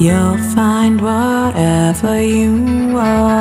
You'll find whatever you want.